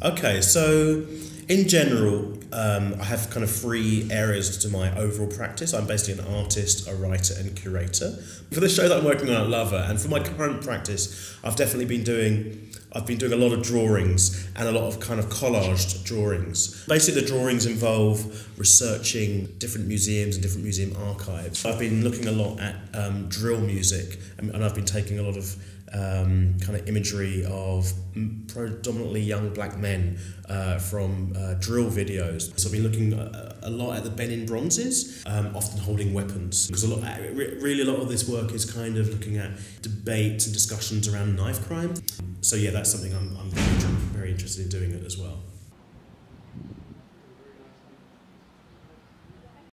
Okay, so in general, um, I have kind of three areas to my overall practice. I'm basically an artist, a writer, and curator. For the show that I'm working on at LUVA, and for my current practice, I've definitely been doing. I've been doing a lot of drawings and a lot of kind of collaged drawings. Basically, the drawings involve researching different museums and different museum archives. I've been looking a lot at um, drill music, and, and I've been taking a lot of um, kind of imagery of predominantly young black men uh, from uh, drill videos. So I've been looking a, a lot at the Benin bronzes, um, often holding weapons. Because a lot, really, a lot of this work is kind of looking at debates and discussions around knife crime. So yeah, that's something I'm, I'm very, very interested in doing it as well.